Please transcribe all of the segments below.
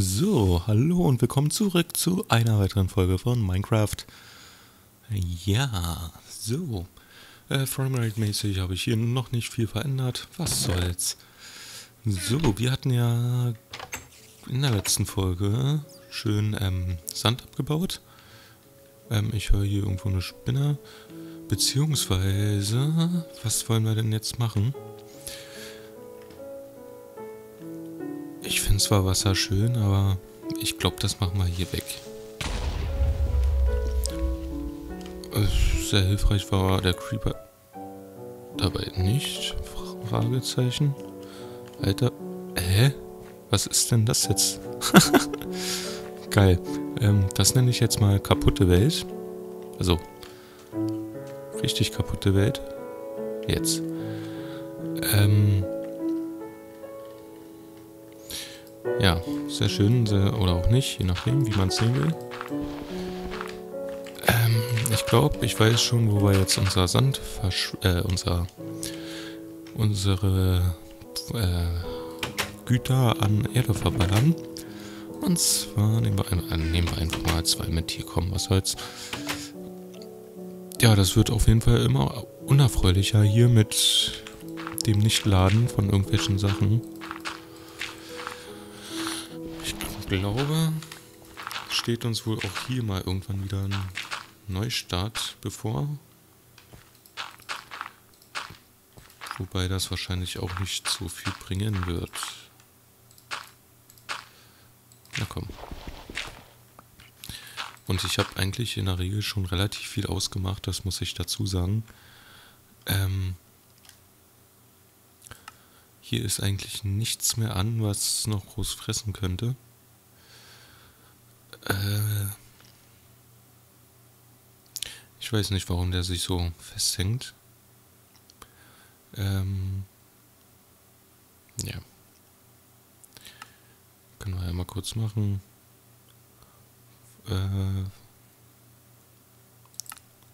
So, hallo und willkommen zurück zu einer weiteren Folge von Minecraft. Ja, so. Äh, Framerate-mäßig habe ich hier noch nicht viel verändert. Was soll's. So, wir hatten ja in der letzten Folge schön ähm, Sand abgebaut. Ähm, ich höre hier irgendwo eine Spinne. Beziehungsweise, was wollen wir denn jetzt machen? Ich finde zwar Wasser schön, aber ich glaube, das machen wir hier weg. Sehr hilfreich war der Creeper dabei nicht. Fragezeichen. Alter. Hä? Was ist denn das jetzt? Geil. Ähm, das nenne ich jetzt mal kaputte Welt. Also, richtig kaputte Welt. Jetzt. Ähm, Ja, sehr schön, sehr, oder auch nicht, je nachdem, wie man es sehen will. Ähm, ich glaube, ich weiß schon, wo wir jetzt unser Sand, äh, unser, unsere äh, Güter an Erde verballern. Und zwar nehmen wir, ein, äh, nehmen wir einfach mal zwei mit hier kommen, was soll's. Ja, das wird auf jeden Fall immer unerfreulicher hier mit dem Nichtladen von irgendwelchen Sachen glaube, steht uns wohl auch hier mal irgendwann wieder ein Neustart bevor. Wobei das wahrscheinlich auch nicht so viel bringen wird. Na komm. Und ich habe eigentlich in der Regel schon relativ viel ausgemacht, das muss ich dazu sagen. Ähm, hier ist eigentlich nichts mehr an, was noch groß fressen könnte. Äh, ich weiß nicht, warum der sich so festhängt. Ähm, ja. Können wir ja mal kurz machen. Äh,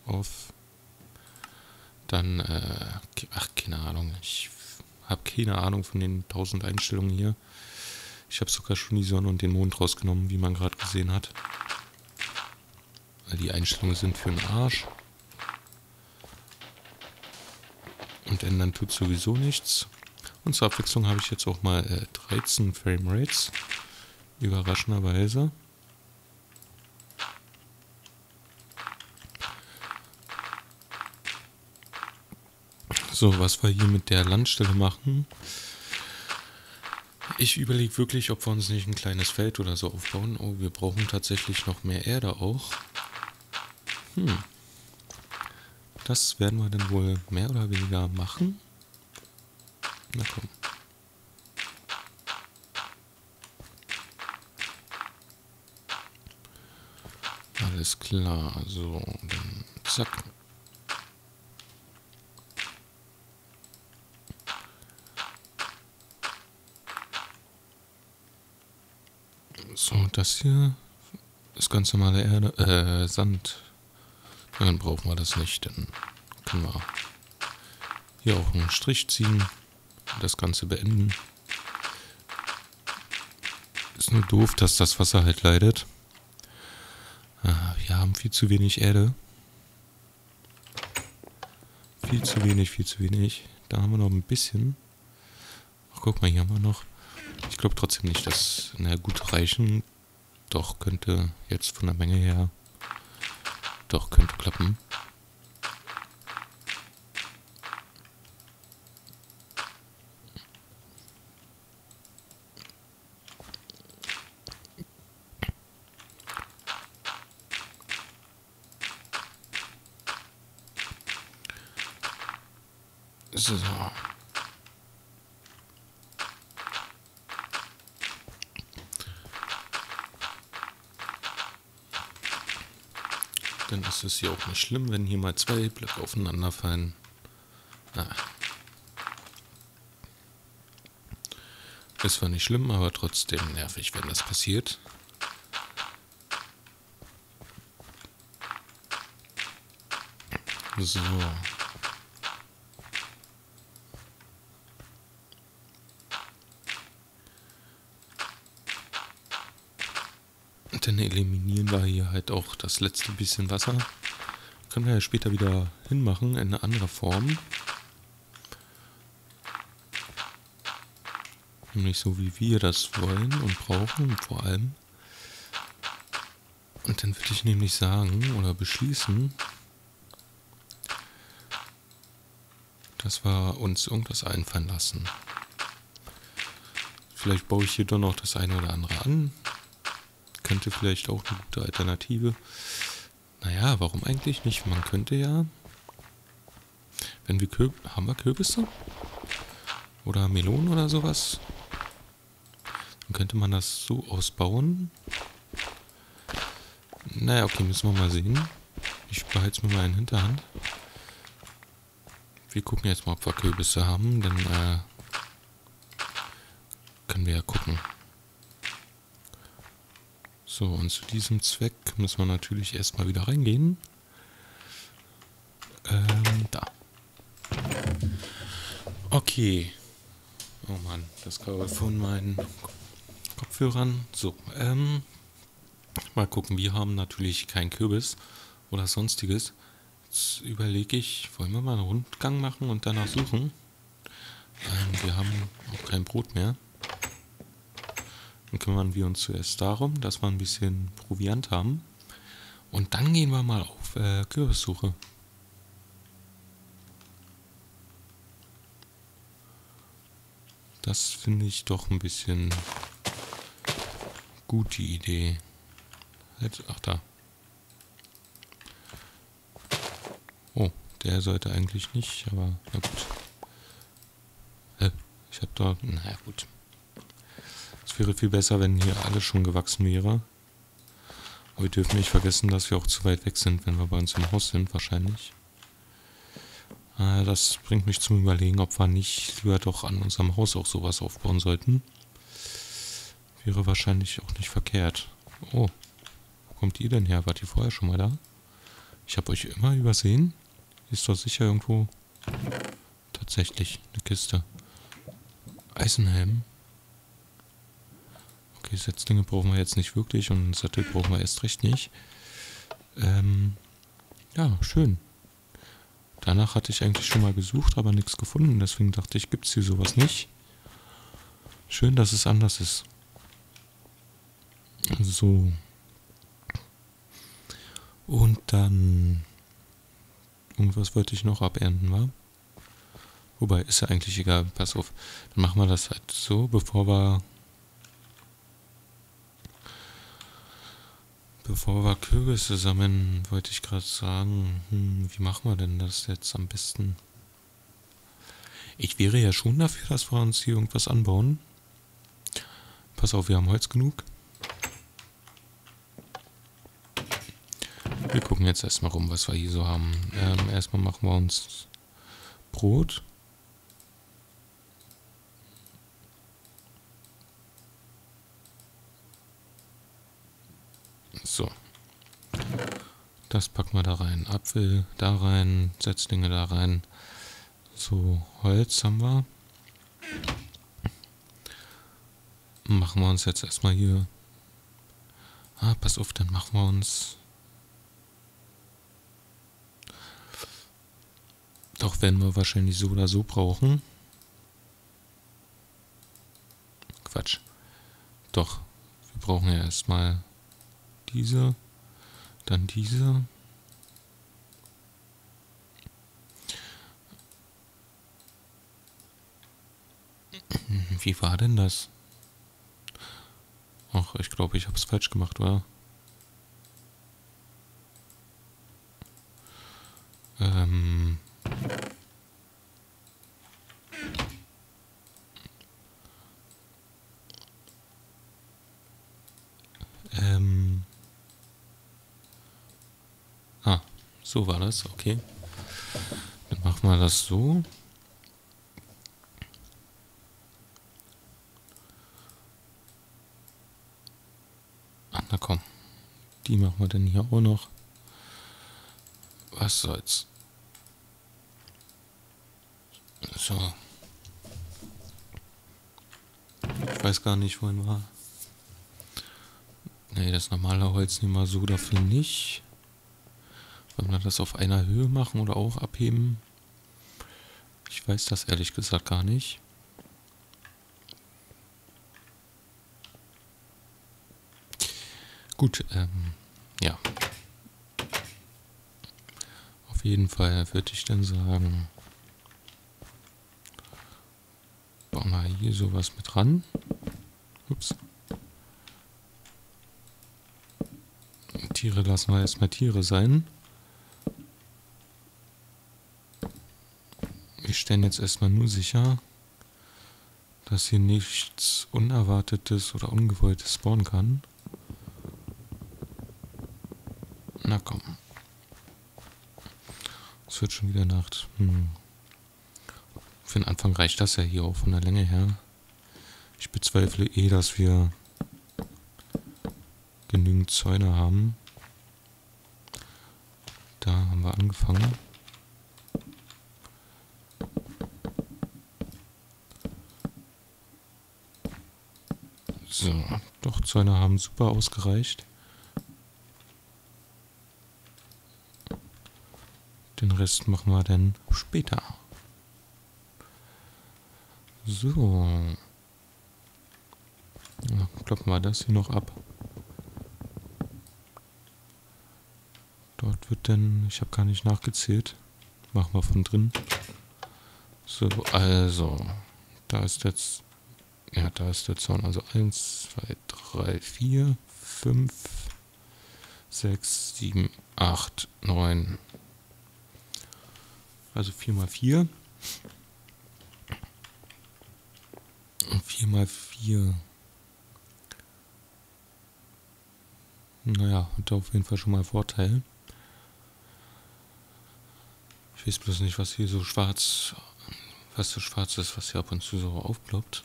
auf. Dann, äh, ach, keine Ahnung. Ich habe keine Ahnung von den tausend Einstellungen hier. Ich habe sogar schon die Sonne und den Mond rausgenommen, wie man gerade gesehen hat. Weil die Einstellungen sind für den Arsch. Und ändern tut sowieso nichts. Und zur Abwechslung habe ich jetzt auch mal äh, 13 Framerates. Überraschenderweise. So, was wir hier mit der Landstelle machen, ich überlege wirklich, ob wir uns nicht ein kleines Feld oder so aufbauen. Oh, wir brauchen tatsächlich noch mehr Erde auch. Hm. Das werden wir dann wohl mehr oder weniger machen. Na komm. Alles klar, so, dann zack. So, das hier ist ganz normale Erde, äh, Sand. Dann brauchen wir das nicht, dann können wir hier auch einen Strich ziehen und das Ganze beenden. Ist nur doof, dass das Wasser halt leidet. Ah, wir haben viel zu wenig Erde. Viel zu wenig, viel zu wenig. Da haben wir noch ein bisschen. Ach, guck mal, hier haben wir noch ich glaube trotzdem nicht, dass, na gut, reichen. Doch, könnte jetzt von der Menge her. Doch, könnte klappen. So. Dann ist es hier auch nicht schlimm, wenn hier mal zwei Blöcke aufeinander fallen. Na. Ist zwar nicht schlimm, aber trotzdem nervig, wenn das passiert. So. Dann eliminieren wir hier halt auch das letzte bisschen Wasser. Können wir ja später wieder hinmachen in eine andere Form. Nämlich so, wie wir das wollen und brauchen, vor allem. Und dann würde ich nämlich sagen oder beschließen, dass wir uns irgendwas einfallen lassen. Vielleicht baue ich hier doch noch das eine oder andere an. Könnte vielleicht auch eine gute Alternative. Naja, warum eigentlich nicht? Man könnte ja, wenn wir Kürbis, haben wir Kürbisse? Oder Melonen oder sowas? Dann könnte man das so ausbauen. Naja, okay, müssen wir mal sehen. Ich behalte es mir mal in Hinterhand. Wir gucken jetzt mal, ob wir Kürbisse haben, dann äh, können wir ja gucken. So, und zu diesem Zweck müssen wir natürlich erstmal wieder reingehen. Ähm, da. Okay. Oh Mann, das Kabel von meinen Kopfhörern. So, ähm, mal gucken. Wir haben natürlich keinen Kürbis oder sonstiges. Jetzt überlege ich, wollen wir mal einen Rundgang machen und danach suchen? Ähm, wir haben auch kein Brot mehr. Dann kümmern wir uns zuerst darum, dass wir ein bisschen Proviant haben. Und dann gehen wir mal auf äh, Kürbissuche. Das finde ich doch ein bisschen gute Idee. Ach da. Oh, der sollte eigentlich nicht, aber na gut. Hä? Ich hab da... Na gut. Wäre viel besser, wenn hier alles schon gewachsen wäre. Aber wir dürfen nicht vergessen, dass wir auch zu weit weg sind, wenn wir bei uns im Haus sind, wahrscheinlich. Äh, das bringt mich zum Überlegen, ob wir nicht lieber doch an unserem Haus auch sowas aufbauen sollten. Wäre wahrscheinlich auch nicht verkehrt. Oh, wo kommt ihr denn her? Wart ihr vorher schon mal da? Ich habe euch immer übersehen. Ist doch sicher irgendwo tatsächlich eine Kiste. Eisenhelm. Okay, Setzdinge brauchen wir jetzt nicht wirklich und einen Sattel brauchen wir erst recht nicht. Ähm, ja, schön. Danach hatte ich eigentlich schon mal gesucht, aber nichts gefunden. Deswegen dachte ich, gibt es hier sowas nicht. Schön, dass es anders ist. So. Und dann... Irgendwas wollte ich noch abernten, wa? Wobei, ist ja eigentlich egal. Pass auf. Dann machen wir das halt so, bevor wir... Bevor wir Kürbisse sammeln, wollte ich gerade sagen, hm, wie machen wir denn das jetzt am besten? Ich wäre ja schon dafür, dass wir uns hier irgendwas anbauen. Pass auf, wir haben Holz genug. Wir gucken jetzt erstmal rum, was wir hier so haben. Ähm, erstmal machen wir uns Brot. So. Das packen wir da rein. Apfel da rein, Setzlinge da rein. So, Holz haben wir. Machen wir uns jetzt erstmal hier. Ah, pass auf, dann machen wir uns Doch werden wir wahrscheinlich so oder so brauchen. Quatsch. Doch, wir brauchen ja erstmal diese, dann diese. Wie war denn das? Ach, ich glaube, ich habe es falsch gemacht? Ähm... Ähm. Ah, so war das, okay. Dann machen wir das so. Ach, na komm. Die machen wir dann hier auch noch. Was soll's. So. Ich weiß gar nicht, wohin war. Nee, das normale Holz nehmen wir so dafür nicht. Wollen wir das auf einer Höhe machen oder auch abheben? Ich weiß das ehrlich gesagt gar nicht. Gut, ähm, ja. Auf jeden Fall würde ich dann sagen, bauen wir hier sowas mit ran. Ups. Tiere lassen wir erstmal Tiere sein. Stellen jetzt erstmal nur sicher, dass hier nichts Unerwartetes oder Ungewolltes spawnen kann. Na komm. Es wird schon wieder Nacht. Hm. Für den Anfang reicht das ja hier auch von der Länge her. Ich bezweifle eh, dass wir genügend Zäune haben. Da haben wir angefangen. So, doch, Zäune haben super ausgereicht. Den Rest machen wir dann später. So. Ja, kloppen wir das hier noch ab. Dort wird dann, ich habe gar nicht nachgezählt. Machen wir von drin. So, also. Da ist jetzt, ja, da ist der Zaun. Also 1, 2, 3, 4, 5, 6, 7, 8, 9, also 4 mal 4. Und 4 mal 4. Naja, hat auf jeden Fall schon mal Vorteil. Ich weiß bloß nicht, was hier so schwarz, was so schwarz ist, was hier ab und zu so aufploppt.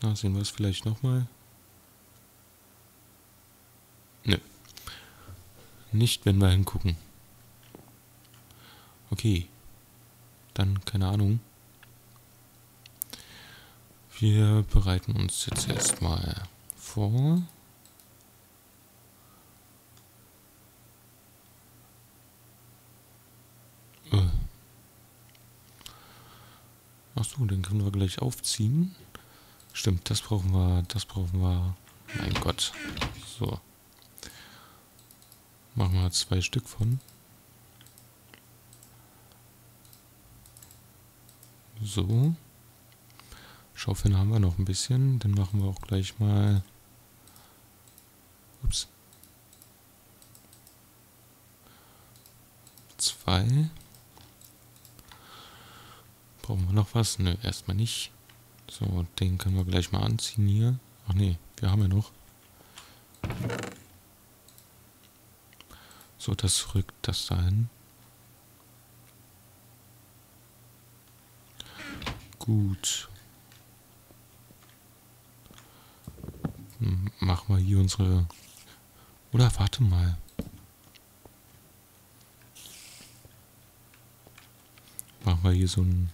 Na, sehen wir es vielleicht nochmal. Nö. Nicht, wenn wir hingucken. Okay. Dann keine Ahnung. Wir bereiten uns jetzt erstmal vor. Äh. Achso, den können wir gleich aufziehen. Stimmt, das brauchen wir, das brauchen wir. Mein Gott. So. Machen wir zwei Stück von. So. Schaufeln haben wir noch ein bisschen. Dann machen wir auch gleich mal... Ups. Zwei. Brauchen wir noch was? Nö, erstmal nicht. So, den können wir gleich mal anziehen hier. Ach nee, wir haben ja noch. So, das rückt das dahin. Gut. Hm, machen wir hier unsere... Oder warte mal. Machen wir hier so einen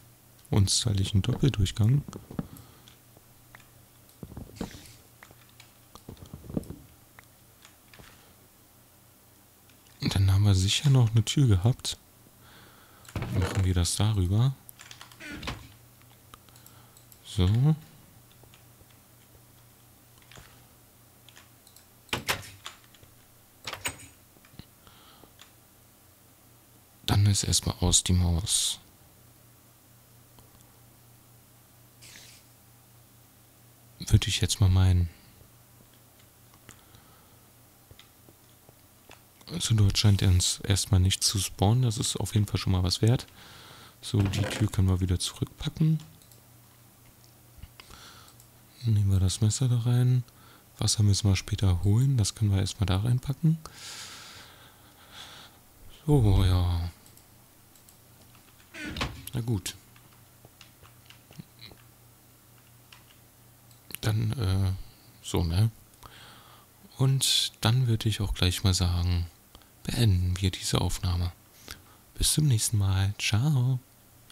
unstylichen Doppeldurchgang. Und dann haben wir sicher noch eine Tür gehabt. Machen wir das darüber. So. Dann ist erstmal aus die Maus. Würde ich jetzt mal meinen. Also dort scheint uns erstmal nicht zu spawnen. Das ist auf jeden Fall schon mal was wert. So, die Tür können wir wieder zurückpacken. Nehmen wir das Messer da rein. Wasser müssen wir später holen. Das können wir erstmal da reinpacken. So, ja. Na gut. Dann, äh, so, ne? Und dann würde ich auch gleich mal sagen, beenden wir diese Aufnahme. Bis zum nächsten Mal. Ciao.